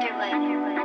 Underwood. Underwood.